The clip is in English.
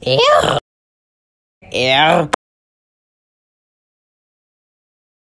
Ew. Ew.